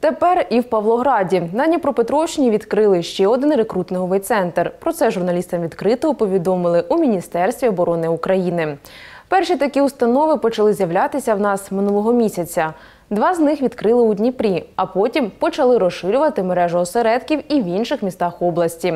Тепер і в Павлограді на Дніпропетровщині відкрили ще один рекрутинговий центр. Про це журналістам відкрито повідомили у Міністерстві оборони України. Перші такі установи почали з'являтися в нас минулого місяця. Два з них відкрили у Дніпрі, а потім почали розширювати мережу осередків і в інших містах області.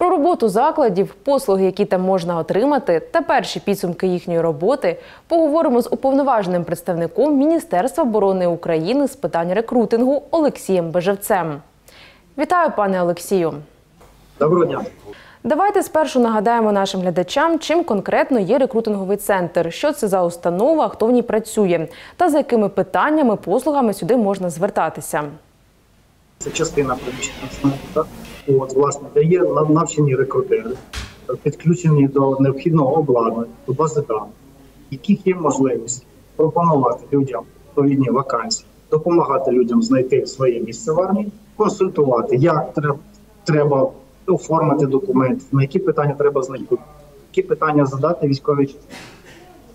Про роботу закладів, послуги, які там можна отримати, та перші підсумки їхньої роботи поговоримо з уповноваженим представником Міністерства оборони України з питань рекрутингу Олексієм Бежевцем. Вітаю, пане Олексію. Доброго дня. Давайте спершу нагадаємо нашим глядачам, чим конкретно є рекрутинговий центр, що це за установа, хто в ній працює, та за якими питаннями, послугами сюди можна звертатися. Це частина приміщення. От, власне, де є навчені рекрутери, підключені до необхідного обладнання, до бази даних, яких є можливість пропонувати людям відповідні вакансії, допомагати людям знайти своє місце в армії, консультувати, як треба, треба оформити документ, на які питання треба знайти, які питання задати військовій частині.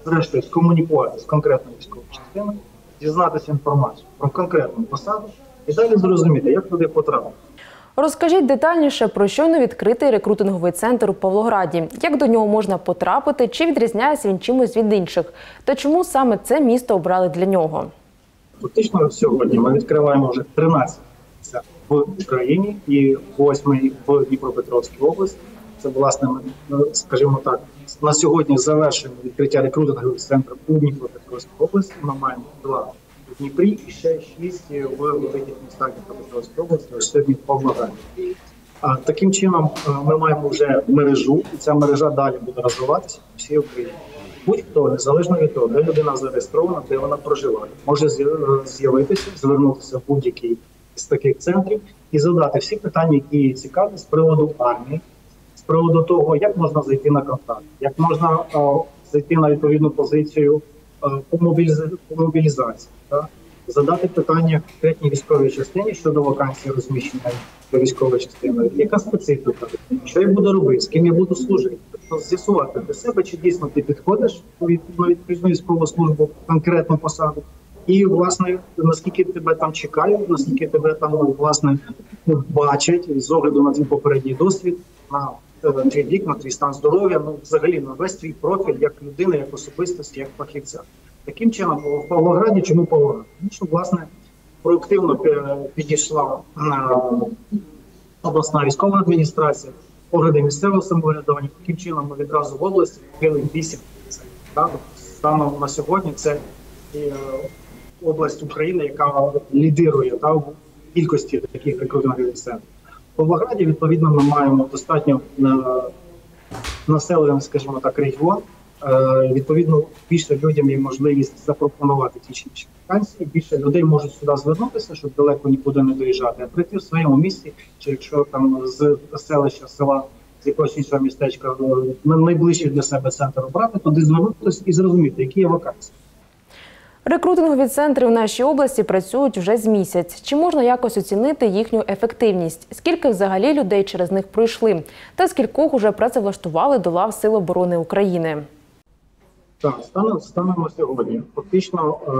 Зрештою, скомунікувати з конкретною військовою частиною, дізнатися інформацію про конкретну посаду і далі зрозуміти, як туди потрапити. Розкажіть детальніше про щойно відкритий рекрутинговий центр у Павлограді. Як до нього можна потрапити, чи відрізняється він чимось від інших, та чому саме це місто обрали для нього? Фактично сьогодні ми відкриваємо вже 13 в Україні і 8 в Дніпропетровській області. Це власне, ну, скажімо так, на сьогодні завершено відкриття рекрутингових центрів у Дніпропетровській області. Ми маємо два Дніпрі і ще шість в великих містах Дніпропетровської області, сьогодні Павлограді. Таким чином е, ми маємо вже мережу, і ця мережа далі буде розвиватися по всій Україні. Будь-хто, незалежно від того, де людина зареєстрована, де вона проживає, може з'явитися, звернутися в будь-який з таких центрів і задати всі питання, які цікаві з приводу армії, з приводу того, як можна зайти на контакт, як можна е, зайти на відповідну позицію е, по, мобіліза- по мобілізації, та? задати питання конкретній військовій частині щодо вакансії розміщення до військової частини, яка специфіка, що я буду робити, з ким я буду служити, тобто з'ясувати для себе, чи дійсно ти підходиш від відповідну військову службу конкретну посаду. І власне наскільки тебе там чекають, наскільки тебе там власне ну, бачать з огляду на твій попередній досвід, на е, твій вік, на твій стан здоров'я, ну взагалі на весь твій профіль як людини, як особистості, як фахівця. Таким чином, в Павлограді чому Павлоград? Тому що власне проактивно підійшла е, обласна військова адміністрація, органи місцевого самоврядування. Таким чином ми відразу в області відкрили вісім центрів. Так? Станом на сьогодні це е, область України, яка лідирує та, в кількості таких рекрутингових центрів. Павлограді, відповідно, ми маємо достатньо е, населений, скажімо так, регіон. Е, Відповідно, більше людям є можливість запропонувати ті чи інші вакансії. Більше людей можуть сюди звернутися, щоб далеко нікуди не доїжджати, а прийти в своєму місці, чи якщо там з селища, села, з якогось іншого містечка е, на найближчий для себе центр обрати, туди звернутися і зрозуміти, які є вакансії. Рекрутингові центри в нашій області працюють вже з місяць. Чи можна якось оцінити їхню ефективність? Скільки взагалі людей через них пройшли? Та скількох уже працевлаштували до лав Сил оборони України? Так, станом на сьогодні. Фактично е,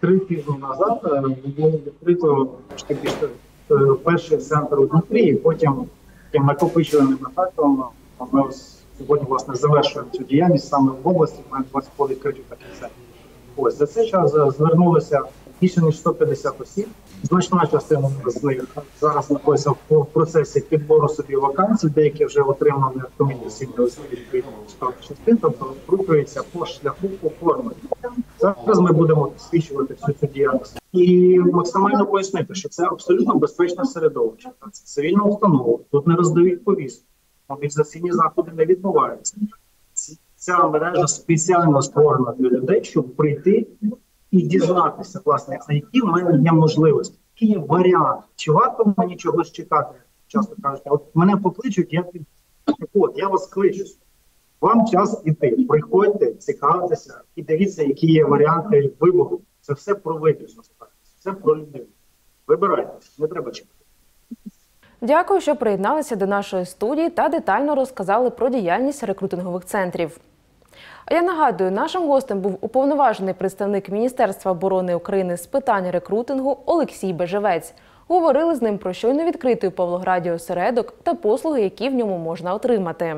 три тижні назад е, було відкрито е, перший центр у Дніпрі, і потім таким накопичуваним ефектом ми сьогодні власне завершуємо цю діяльність саме в області. Маємо 20 відкриті такі центри. Ось за цей час звернулося більше ніж 150 осіб. Значна частина з них зараз знаходиться в процесі підбору собі вакансій, деякі вже отримали комісійні відповідні частин, тобто рухаються по шляху оформлення. Зараз ми будемо досліджувати всю цю діяльність і максимально пояснити, що це абсолютно безпечне середовище. Це цивільна установа. Тут не роздають повістку, мобілізаційні заходи не відбуваються. Ця мережа спеціально створена для людей, щоб прийти і дізнатися, власне, а які в мене є можливості, які є варіанти, чи варто мені чогось чекати. Часто кажуть, от мене покличуть, я під от я вас кличу. Вам час іти. Приходьте, цікавтеся і дивіться, які є варіанти вибору. Це все про вибір, насправді. Це про людину. Вибирайте, не треба чекати. Дякую, що приєдналися до нашої студії та детально розказали про діяльність рекрутингових центрів. А я нагадую, нашим гостем був уповноважений представник Міністерства оборони України з питань рекрутингу Олексій Бежевець. Говорили з ним про щойно відкритий у Павлограді осередок та послуги, які в ньому можна отримати.